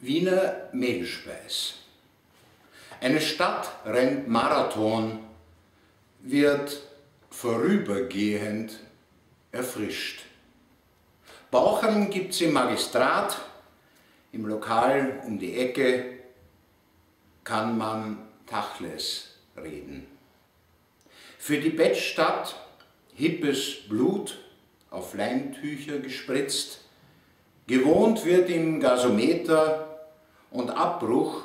Wiener Mehlspeis. Eine Stadt rennt Marathon, wird vorübergehend erfrischt. Bauchern gibt es im Magistrat, im Lokal um die Ecke kann man Tachles reden. Für die Bettstadt hippes Blut auf Leintücher gespritzt, gewohnt wird im Gasometer und Abbruch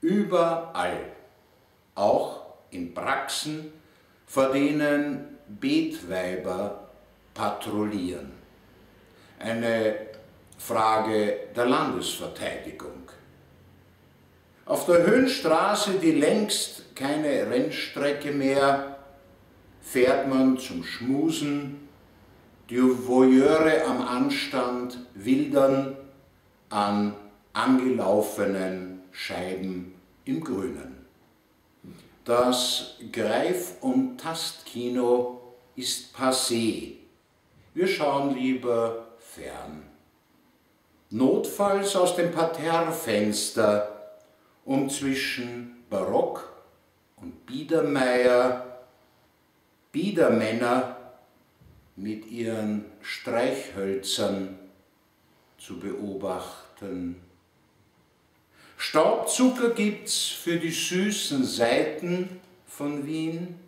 überall, auch in Praxen, vor denen Betweiber patrouillieren. Eine Frage der Landesverteidigung. Auf der Höhenstraße, die längst keine Rennstrecke mehr, fährt man zum Schmusen, die Voyeure am Anstand wildern an angelaufenen Scheiben im Grünen. Das Greif- und Tastkino ist passé. Wir schauen lieber fern. Notfalls aus dem Parterrefenster, um zwischen Barock und Biedermeier, Biedermänner mit ihren Streichhölzern zu beobachten. Staubzucker gibt's für die süßen Seiten von Wien,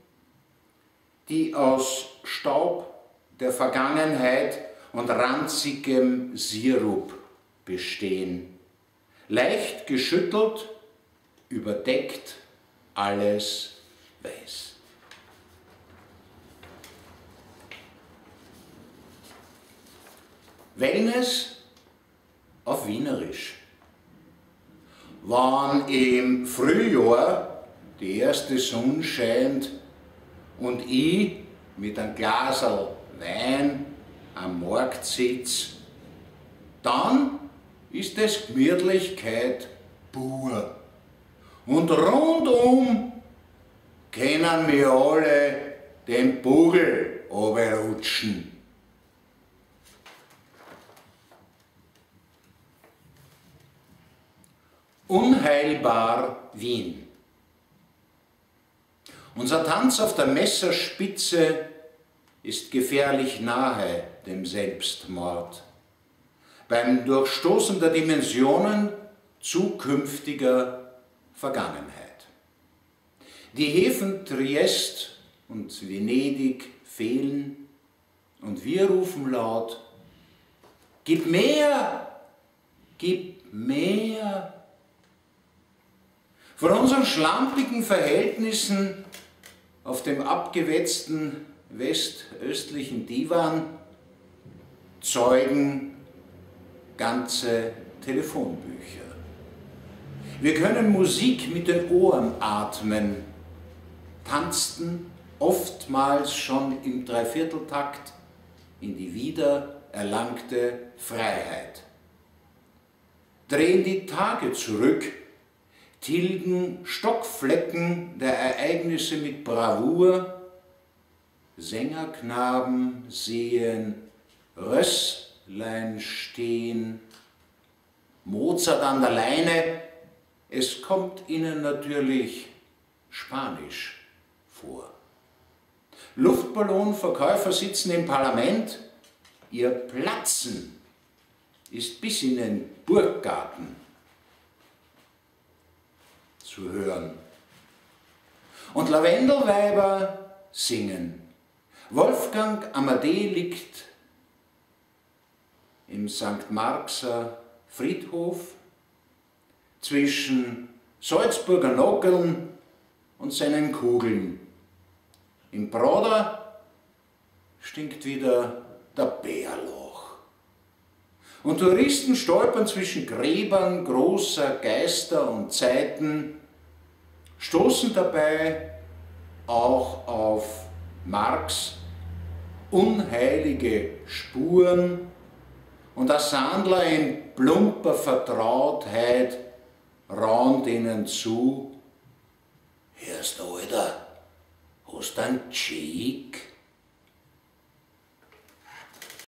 die aus Staub der Vergangenheit und ranzigem Sirup bestehen. Leicht geschüttelt, überdeckt, alles weiß. Wellness auf Wienerisch wann im Frühjahr die erste Sonne scheint und ich mit einem Glas Wein am Markt sitze, dann ist es Gemütlichkeit pur. Und rundum können wir alle den Bugel runterrutschen. Unheilbar Wien. Unser Tanz auf der Messerspitze ist gefährlich nahe dem Selbstmord. Beim Durchstoßen der Dimensionen zukünftiger Vergangenheit. Die Häfen Triest und Venedig fehlen und wir rufen laut, gib mehr, gib mehr von unseren schlampigen Verhältnissen auf dem abgewetzten westöstlichen Divan zeugen ganze Telefonbücher. Wir können Musik mit den Ohren atmen, tanzten oftmals schon im Dreivierteltakt in die wiedererlangte Freiheit. Drehen die Tage zurück, tilgen Stockflecken der Ereignisse mit Bravour, Sängerknaben sehen Rösslein stehen, Mozart an der Leine, es kommt ihnen natürlich Spanisch vor. Luftballonverkäufer sitzen im Parlament, ihr Platzen ist bis in den Burggarten zu hören. Und Lavendelweiber singen. Wolfgang Amadee liegt im St. Marxer Friedhof zwischen Salzburger Nockeln und seinen Kugeln. Im Broder stinkt wieder der Bärloch. Und Touristen stolpern zwischen Gräbern großer Geister und Zeiten stoßen dabei auch auf Marx unheilige Spuren und der Sandler in plumper Vertrautheit raunt ihnen zu, hörst du, Alter, hast du einen Cheek?